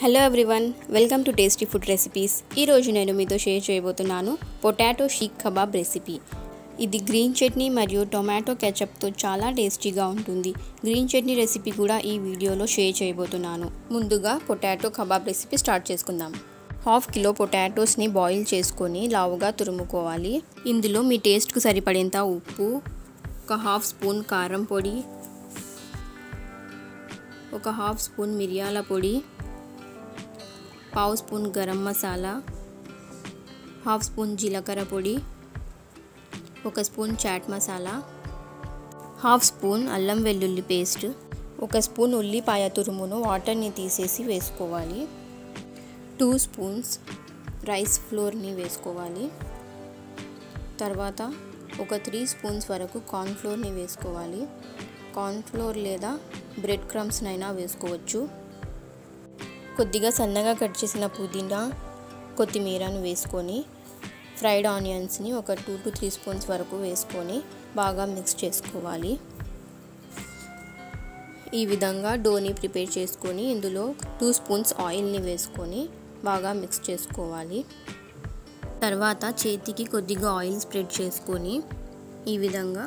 Hello everyone welcome to tasty food recipes ఈరోజు నేను మీతో షేర్ చేయబోతున్నాను పొటాటో షీక్ కబాబ్ రెసిపీ ఇది గ్రీన్ చట్నీ మరియు టొమాటో కెచప్తో చాలా టేస్టీగా ఉంటుంది. గ్రీన్ చట్నీ రెసిపీ కూడా ఈ వీడియోలో షేర్ చేయబోతున్నాను. ముందుగా పొటాటో కబాబ్ రెసిపీ స్టార్ట్ చేసుకుందాం. హాఫ్ కిలో పొటాటోస్ని బాయిల్ చేసుకొని లావుగా తురుముకోవాలి. ఇందులో మీ టేస్ట్కు సరిపడేంత ఉప్పు ఒక హాఫ్ స్పూన్ కారం పొడి ఒక హాఫ్ స్పూన్ మిరియాల పొడి పావు spoon garam masala half spoon జీలకర్ర పొడి ఒక spoon chaat masala half spoon అల్లం వెల్లుల్లి పేస్ట్ ఒక స్పూన్ ఉల్లిపాయ తురుమును వాటర్ని తీసేసి వేసుకోవాలి. టూ స్పూన్స్ రైస్ ఫ్లోర్ని వేసుకోవాలి. తర్వాత ఒక త్రీ స్పూన్స్ వరకు కార్న్ఫ్లోర్ని వేసుకోవాలి. కార్న్ఫ్లోర్ లేదా బ్రెడ్ క్రమ్స్నైనా వేసుకోవచ్చు. కొద్దిగా సన్నగా కట్ చేసిన పుదీనా కొత్తిమీరను వేసుకొని ఫ్రైడ్ ఆనియన్స్ని ఒక టూ టు త్రీ స్పూన్స్ వరకు వేసుకొని బాగా మిక్స్ చేసుకోవాలి. ఈ విధంగా డోని ప్రిపేర్ చేసుకొని ఇందులో టూ స్పూన్స్ ఆయిల్ని వేసుకొని బాగా మిక్స్ చేసుకోవాలి. తర్వాత చేతికి కొద్దిగా ఆయిల్ స్ప్రెడ్ చేసుకొని ఈ విధంగా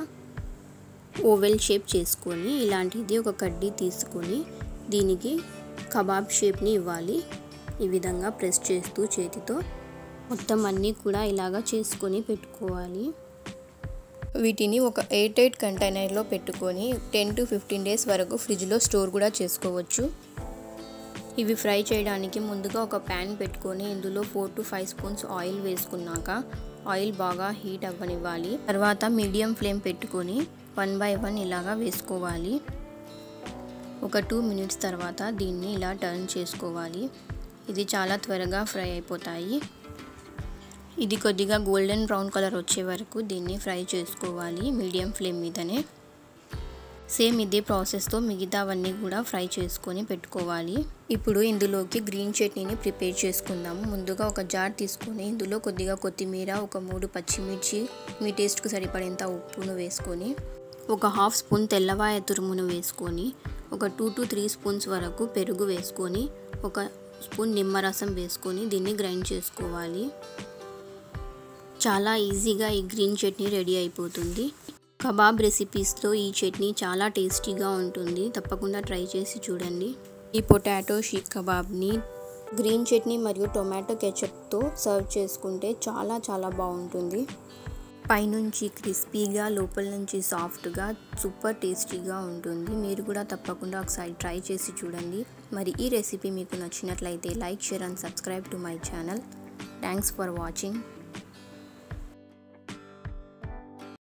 ఓవెల్ షేప్ చేసుకొని ఇలాంటిది ఒక కడ్డీ తీసుకొని దీనికి కబాబ్ షేప్ని ఇవ్వాలి. ఈ విధంగా ప్రెస్ చేస్తూ చేతితో మొత్తం అన్నీ కూడా ఇలాగా చేసుకొని పెట్టుకోవాలి. వీటిని ఒక ఎయిట్ ఎయిట్ కంటైనర్లో పెట్టుకొని టెన్ టు ఫిఫ్టీన్ డేస్ వరకు ఫ్రిడ్జ్లో స్టోర్ కూడా చేసుకోవచ్చు. ఇవి ఫ్రై చేయడానికి ముందుగా ఒక ప్యాన్ పెట్టుకొని ఇందులో four to five spoons oil వేసుకున్నాక ఆయిల్ బాగా హీట్ అవ్వనివ్వాలి. తర్వాత మీడియం ఫ్లేమ్ పెట్టుకొని వన్ బై వన్ ఇలాగా వేసుకోవాలి. ఒక టూ మినిట్స్ తర్వాత దీన్ని ఇలా టర్న్ చేసుకోవాలి. ఇది చాలా త్వరగా ఫ్రై అయిపోతాయి. ఇది కొద్దిగా గోల్డెన్ బ్రౌన్ కలర్ వచ్చే వరకు దీన్ని ఫ్రై చేసుకోవాలి మీడియం ఫ్లేమ్ మీదనే. సేమ్ ఇదే ప్రాసెస్తో మిగతావన్నీ కూడా ఫ్రై చేసుకొని పెట్టుకోవాలి. ఇప్పుడు ఇందులోకి గ్రీన్ చట్నీని ప్రిపేర్ చేసుకుందాము ముందుగా ఒక జార్ తీసుకొని ఇందులో కొద్దిగా కొత్తిమీర ఒక మూడు పచ్చిమిర్చి మీ టేస్ట్కు సరిపడేంత ఉప్పును వేసుకొని ఒక హాఫ్ స్పూన్ తెల్లవాయ తురుమును వేసుకొని ఒక టూ టు త్రీ స్పూన్స్ వరకు పెరుగు వేసుకొని ఒక స్పూన్ నిమ్మరసం వేసుకొని దీన్ని గ్రైండ్ చేసుకోవాలి. చాలా ఈజీగా ఈ గ్రీన్ చట్నీ రెడీ అయిపోతుంది. కబాబ్ రెసిపీస్లో ఈ చట్నీ చాలా టేస్టీగా ఉంటుంది. తప్పకుండా ట్రై చేసి చూడండి. ఈ పొటాటో షీక్ కబాబ్ని గ్రీన్ చట్నీ మరియు టొమాటో కెచప్తో సర్వ్ చేసుకుంటే చాలా చాలా బాగుంటుంది. పైనుంచి క్రిస్పీగా లోపల నుంచి సాఫ్ట్గా సూపర్ టేస్టీగా ఉంటుంది. మీరు కూడా తప్పకుండా ఒకసారి ట్రై చేసి చూడండి. మరి ఈ రెసిపీ మీకు నచ్చినట్లయితే like share and subscribe to my channel. Thanks for watching.